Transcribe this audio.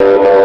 Yeah.